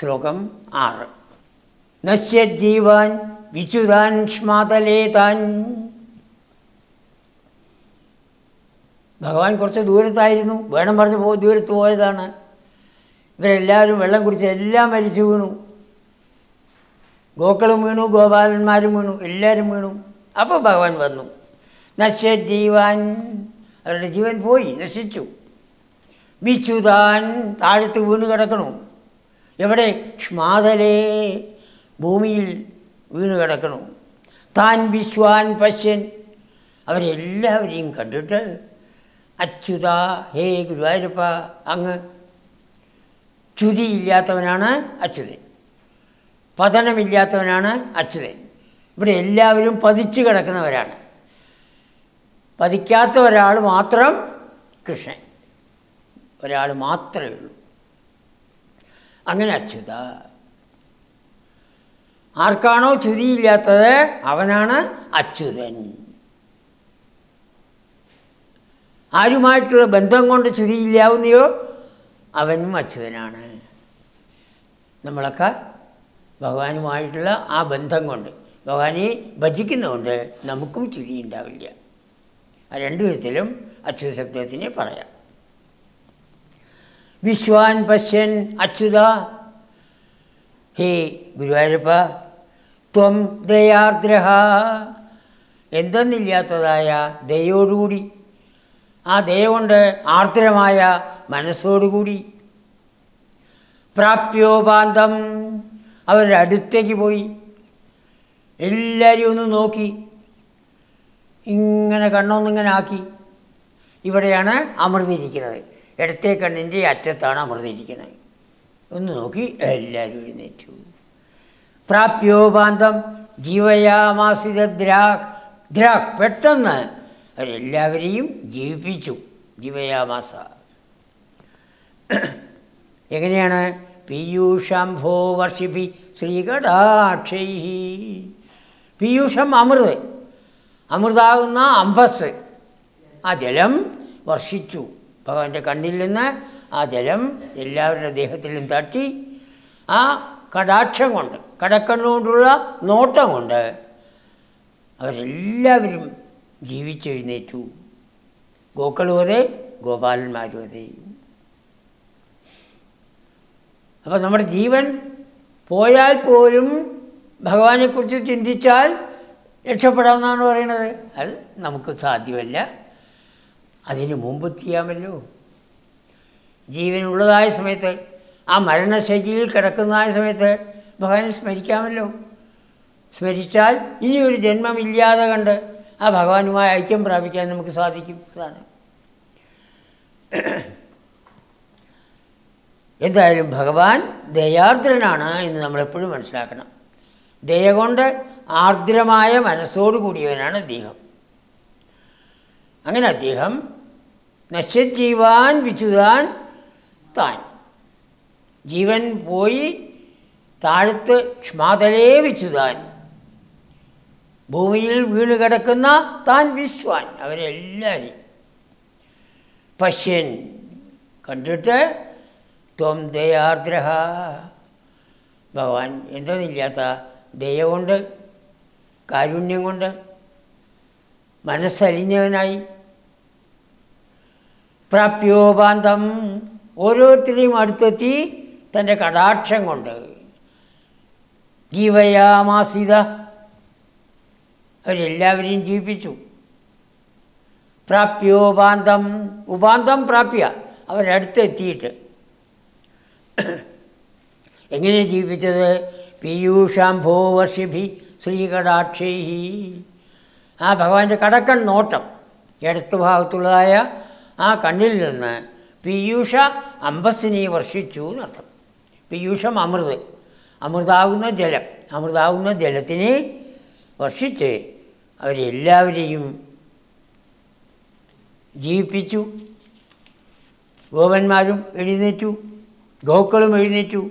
ശ്ലോകം ആറ്. നശ്യജീവാൻ വിച്യുതാൻ ശ്മാതലേ താൻ ഭഗവാൻ കുറച്ച് ദൂരത്തായിരുന്നു. വേണം പറഞ്ഞ് പോ ദൂരത്ത് പോയതാണ്. ഇവരെല്ലാവരും വെള്ളം കുടിച്ച് എല്ലാം മരിച്ചു വീണു. ഗോക്കളും വീണു ഗോപാലന്മാരും വീണു എല്ലാവരും വീണു. അപ്പോൾ ഭഗവാൻ വന്നു. നശ്യജീവാൻ അവരുടെ ജീവൻ പോയി നശിച്ചു. വിച്ചുതാൻ താഴത്ത് വീണ് കിടക്കണു. എവിടെ? ക്ഷ്മാതലേ ഭൂമിയിൽ വീണ് കിടക്കണു. താൻ വിശ്വാൻ പശ്യൻ. അവരെല്ലാവരെയും കണ്ടിട്ട് അച്യുത ഹേ ഗുരുവായൂരപ്പ അങ്ങ് ച്യുതിയില്ലാത്തവനാണ് അച്യുതൻ. പതനമില്ലാത്തവനാണ് അച്യുതൻ. ഇവിടെ എല്ലാവരും പതിച്ചു കിടക്കുന്നവരാണ്. പതിക്കാത്ത ഒരാൾ മാത്രം കൃഷ്ണൻ. ഒരാൾ മാത്രമേ ഉള്ളൂ. അങ്ങനെ അച്യുത. ആർക്കാണോ ചുരിയില്ലാത്തത് അവനാണ് അച്യുതൻ. ആരുമായിട്ടുള്ള ബന്ധം കൊണ്ട് ചുരിയില്ലാവുന്നയോ അവനും അച്യുതനാണ്. നമ്മളൊക്കെ ഭഗവാനുമായിട്ടുള്ള ആ ബന്ധം കൊണ്ട് ഭഗവാനെ ഭജിക്കുന്നതുകൊണ്ട് നമുക്കും ചുരി ഉണ്ടാവില്ല ആ രണ്ടു വിധത്തിലും അച്യുത ശബ്ദത്തിനെ പറയാം. വിശ്വാൻ പശ്യൻ അച്യുത. ഹേ ഗുരുവായൂരപ്പ ത്വം ദയാർദ്രഹ. എന്തെന്നില്ലാത്തതായ ദയോടുകൂടി. ആ ദയ കൊണ്ട് ആർദ്രമായ മനസ്സോടുകൂടി. പ്രാപ്യോപാന്തം അവരുടെ അടുത്തേക്ക് പോയി. എല്ലാവരും ഒന്ന് നോക്കി. ഇങ്ങനെ കണ്ണൊന്നിങ്ങനെ ആക്കി. ഇവിടെയാണ് അമൃതിരിക്കുന്നത്. ഇടത്തെ കണ്ണിന്റെ അറ്റത്താണ് അമൃതിരിക്കുന്നത് ഒന്ന് നോക്കി എല്ലാവരും എഴുന്നേറ്റു. പ്രാപ്യോപാന്തം ജീവയാമാസിത ദ്രാക് ദ്രാക് പെട്ടെന്ന് അവരെല്ലാവരെയും ജീവിപ്പിച്ചു. ജീവയാമാസ. എങ്ങനെയാണ്? പീയൂഷംഭോ വർഷിപ്പി ശ്രീകടാക്ഷൈ പീയൂഷം അമൃത്. അമൃതാകുന്ന അമ്പസ്. ആ ജലം വർഷിച്ചു. ഭഗവാന്റെ കണ്ണിൽ നിന്ന് ആ ജലം എല്ലാവരുടെ ദേഹത്തിലും തട്ടി ആ കടാക്ഷം കൊണ്ട് കടക്കണ്ണുകൊണ്ടുള്ള നോട്ടം കൊണ്ട് അവരെല്ലാവരും ജീവിച്ചെഴുന്നേറ്റു. ഗോക്കളും അതെ ഗോപാലന്മാരും അതെ. അപ്പോൾ നമ്മുടെ ജീവൻ പോയാൽ പോലും ഭഗവാനെക്കുറിച്ച് ചിന്തിച്ചാൽ രക്ഷപ്പെടാമെന്നാണ് പറയുന്നത്. അത് നമുക്ക് സാധ്യമല്ല. അതിന് മുമ്പ് ചെയ്യാമല്ലോ ജീവനുള്ളതായ സമയത്ത് ആ മരണശൈലിയിൽ കിടക്കുന്നതായ സമയത്ത് ഭഗവാനെ സ്മരിക്കാമല്ലോ. സ്മരിച്ചാൽ ഇനിയൊരു ജന്മമില്ലാതെ കണ്ട് ആ ഭഗവാനുമായി ഐക്യം പ്രാപിക്കാൻ നമുക്ക് സാധിക്കും. അതാണ്. എന്തായാലും ഭഗവാൻ ദയാർദ്രനാണ് എന്ന് നമ്മളെപ്പോഴും മനസ്സിലാക്കണം. ദയ കൊണ്ട് ആർദ്രമായ മനസ്സോടു കൂടിയവനാണ് അദ്ദേഹം. അങ്ങനെ അദ്ദേഹം നശ്യജീവാൻ വിചുതാൻ താൻ. ജീവൻ പോയി താഴത്ത് ക്ഷ്മാതലേ വിചുതാൻ ഭൂമിയിൽ വീണ് കിടക്കുന്ന താൻ വിശ്വാൻ അവരെല്ലാവരും പശ്യൻ കണ്ടിട്ട് ത്വം ദയാർദ്രഹ. ഭഗവാൻ എന്തെന്നില്ലാത്ത ദയ കൊണ്ട് കാരുണ്യം കൊണ്ട് മനസ്സലിഞ്ഞവനായി പ്രാപ്യോപാന്തം ഓരോരുത്തരെയും അടുത്തെത്തി തന്റെ കടാക്ഷം കൊണ്ട്. ജീവയാമാസിത. അവരെല്ലാവരെയും ജീവിപ്പിച്ചു. പ്രാപ്യോപാന്തം ഉപാന്തം പ്രാപ്യ. അവരടുത്തെത്തിയിട്ട്. എങ്ങനെ ജീവിപ്പിച്ചത് പീയൂഷാംഭോ വർഷിഭി ശ്രീകടാക്ഷി ആ ഭഗവാന്റെ കടക്കൺ നോട്ടം ഇടത്ത് ഭാഗത്തുള്ളതായ ആ കണ്ണിൽ നിന്ന് പീയൂഷ അമ്പസിനെ വർഷിച്ചു എന്നർത്ഥം. പീയൂഷം അമൃത്. അമൃതാകുന്ന ജലം. അമൃതാകുന്ന ജലത്തിനെ വർഷിച്ച് അവരെല്ലാവരെയും ജീവിപ്പിച്ചു. ഗോപന്മാരും എഴുന്നേറ്റു. ഗോക്കളും എഴുന്നേറ്റു.